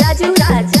Raju Raj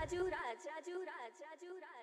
Raju, Raj, Raju, Raj, Raju, Raj.